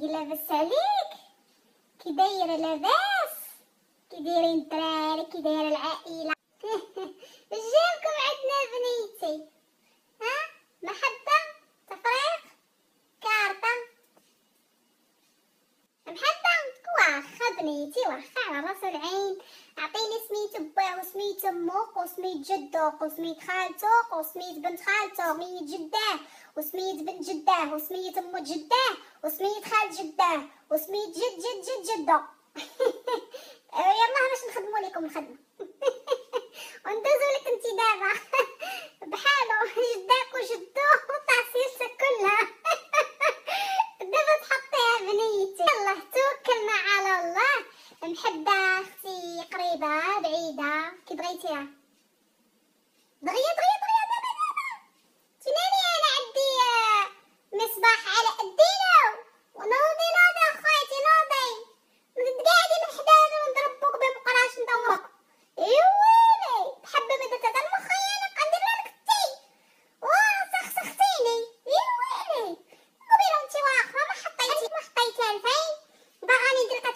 لاباس عليك كي دايره لاباس كي دايرين الدراري كي دايره العائلة. جاكم عندنا بنيتي. واخا بنيتي واخا على راس العين. عطيني سميتو باه وسميتو موك وسميت جدوك وسميت خالتوك وسميت بنت خالتو وسميت جداه وسميت بنت جداه وسميت امو جداه وسميت خال جداه وسميت جد جد جد جدو يلا باش نخدمو لكم الخدمة. وندوزو لك انتي دابا بحالو جداك بنيتي يلا توكلنا على الله. محبة أختي قريبة بعيدة. كي بغيتيها.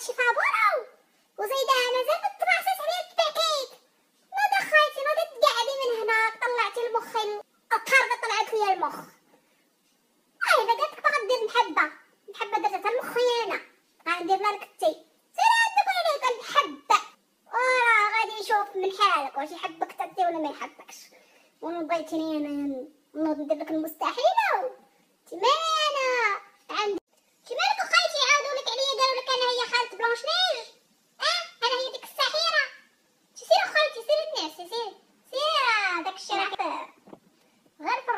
هادشي فابورو وزايدة أنا زاد تبعثت عليا التباكيت نوضي اخواتي نوضي تقعدي من هنا طلعتي المخ الطرده طلعت ليا المخ. آه إذا قالت لك باغا دير محبة. محبة درتها المخيانه غندير لك التي سير عندك عليك المحبه وراه غادي يشوف من حالك واش يحبك تدي ولا ما يحبكش. وأنا بغيتيني أنا. نوض لك المستحيل تمام أنا عندي شي مالك اخواتي يعاودوا لك عليا قالوا لك أنا هي خالة Blanche Neige آه أنا هي ديك الساحره سير اخواتي سير الناس سير سير داك الشيء راه غير في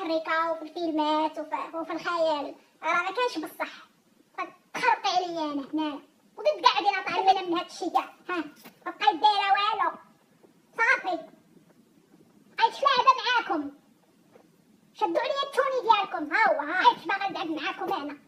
الرسوم المتحركة وفي الفيلمات وفي, الخيال. راه ما كانش بصح تخرقي عليا أنا هنا. وبد قاعدين طالبين من هاد الشيء كاع. ها. بقيت دايره والو. صافي. عايش لعبة معاكم. شدوا عليا التوني ديالكم. ها هو. ها. عايش باغا نقعد معاكم أنا.